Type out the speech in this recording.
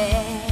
诶